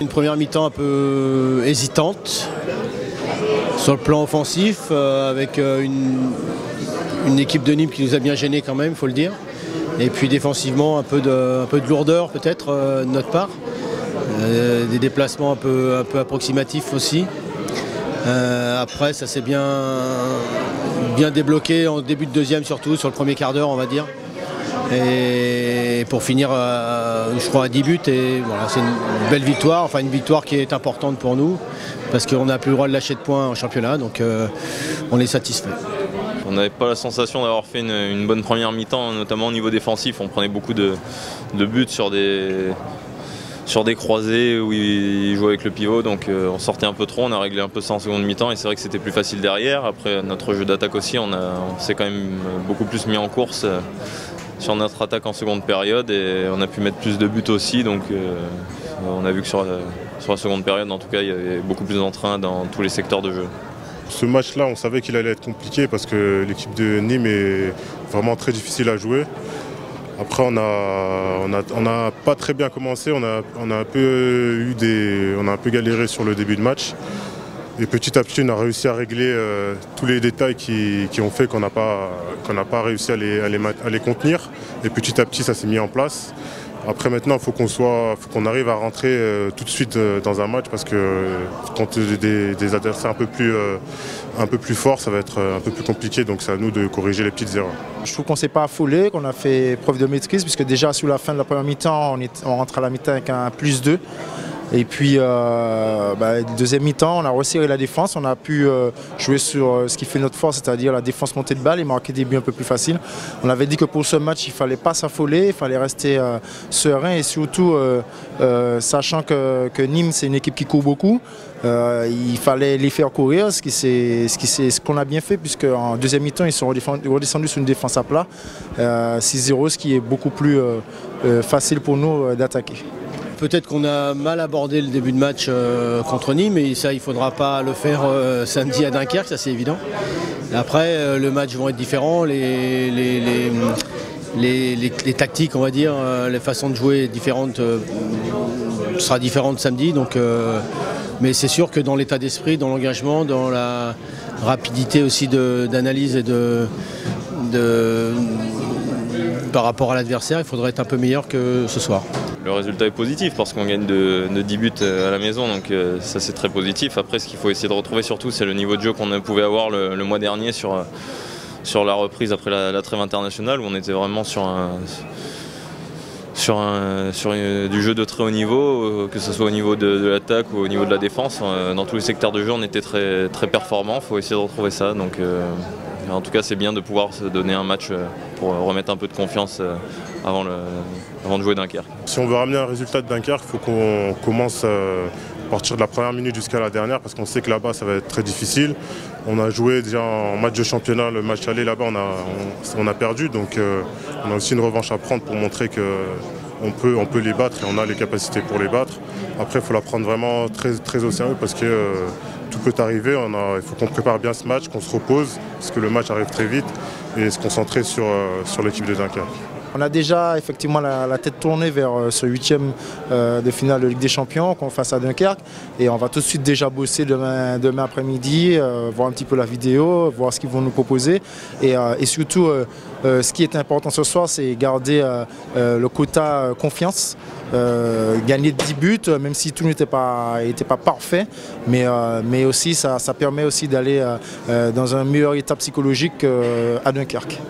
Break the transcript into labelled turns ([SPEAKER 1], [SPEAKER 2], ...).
[SPEAKER 1] Une première mi-temps un peu hésitante sur le plan offensif, euh, avec euh, une, équipe de Nîmes qui nous a bien gêné quand même, il faut le dire. Et puis défensivement, un peu de, peu de lourdeur peut-être euh, de notre part. des déplacements un peu, un peu approximatifs aussi. après, ça s'est bien, bien débloqué en début de deuxième surtout, sur le premier quart d'heure on va dire. Pour finir, euh, je crois, à 10 buts. Et voilà, c'est une belle victoire, enfin une victoire qui est importante pour nous, parce qu'on n'a plus le droit de lâcher de points en championnat, donc euh, on est satisfait.
[SPEAKER 2] On n'avait pas la sensation d'avoir fait une, bonne première mi-temps, notamment au niveau défensif. On prenait beaucoup de, buts sur des, sur des croisés où il jouait avec le pivot, donc euh, on sortait un peu trop, on a réglé un peu ça en seconde mi-temps et c'est vrai que c'était plus facile derrière. Après notre jeu d'attaque aussi, on s'est quand même beaucoup plus mis en course sur notre attaque en seconde période et on a pu mettre plus de buts aussi. Donc euh, on a vu que sur la, seconde période, en tout cas, il y avait beaucoup plus d'entrain dans tous les secteurs de jeu.
[SPEAKER 3] Ce match-là, on savait qu'il allait être compliqué parce que l'équipe de Nîmes est vraiment très difficile à jouer. Après, on n'a pas très bien commencé, on a, peu eu des, on a un peu galéré sur le début de match. Et petit à petit, on a réussi à régler euh, tous les détails qui, ont fait qu'on n'a pas, réussi à les, contenir. Et petit à petit, ça s'est mis en place. Après maintenant, il faut qu'on arrive à rentrer euh, tout de suite euh, dans un match parce que quand des, des adversaires un peu plus, un peu plus forts, ça va être un peu plus compliqué. Donc c'est à nous de corriger les petites erreurs.
[SPEAKER 4] Je trouve qu'on ne s'est pas affolé, qu'on a fait preuve de maîtrise puisque déjà sous la fin de la première mi-temps, on, on rentre à la mi-temps avec un plus 2. Et puis, euh, bah, deuxième mi-temps, on a resserré la défense. On a pu euh, jouer sur euh, ce qui fait notre force, c'est-à-dire la défense montée de balle et marquer des buts un peu plus faciles. On avait dit que pour ce match, il ne fallait pas s'affoler, il fallait rester serein et surtout, sachant que, Nîmes, c'est une équipe qui court beaucoup, il fallait les faire courir, ce qu'on a bien fait, puisque en deuxième mi-temps, ils sont redescendus sur une défense à plat, 6-0, ce qui est beaucoup plus facile pour nous d'attaquer.
[SPEAKER 1] Peut-être qu'on a mal abordé le début de match euh, contre Nîmes, mais ça, il ne faudra pas le faire euh, samedi à Dunkerque, ça c'est évident. Après, euh, le match vont être différents, les, tactiques, on va dire, les façons de jouer différentes, sera différente samedi. Donc, mais c'est sûr que dans l'état d'esprit, dans l'engagement, dans la rapidité aussi d'analyse et de par rapport à l'adversaire, il faudrait être un peu meilleur que ce soir.
[SPEAKER 2] Le résultat est positif parce qu'on gagne de, 10 buts euh, à la maison, donc euh, ça c'est très positif. Après, ce qu'il faut essayer de retrouver surtout, c'est le niveau de jeu qu'on pouvait avoir le, mois dernier sur, euh, sur la reprise après la, trêve internationale, où on était vraiment sur un sur, sur du jeu de très haut niveau, que ce soit au niveau de, l'attaque ou au niveau de la défense. Dans tous les secteurs de jeu, on était très, très performants. Il faut essayer de retrouver ça. Donc, en tout cas, c'est bien de pouvoir se donner un match euh, pour remettre un peu de confiance euh, avant, de jouer Dunkerque.
[SPEAKER 3] Si on veut ramener un résultat de Dunkerque, il faut qu'on commence euh, à partir de la première minute jusqu'à la dernière parce qu'on sait que là-bas, ça va être très difficile. On a joué déjà en match de championnat, le match aller là-bas, on a, perdu. Donc on a aussi une revanche à prendre pour montrer peut, on peut les battre et on a les capacités pour les battre. Après, il faut la prendre vraiment très, très au sérieux parce que tout peut arriver. il faut qu'on prépare bien ce match, qu'on se repose, parce que le match arrive très vite, et se concentrer sur, euh, sur l'équipe de Dunkerque.
[SPEAKER 4] On a déjà effectivement la, tête tournée vers euh, ce huitième euh, de finale de Ligue des Champions qu'on face à Dunkerque. Et on va tout de suite déjà bosser demain, après-midi, voir un petit peu la vidéo, voir ce qu'ils vont nous proposer. Et, surtout, ce qui est important ce soir, c'est garder le quota confiance. Euh, gagner 10 buts, même si tout n'était pas, parfait, mais, euh, aussi ça, ça permet aussi d'aller euh, dans un meilleur état psychologique à Dunkerque.